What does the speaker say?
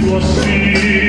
comigo assim.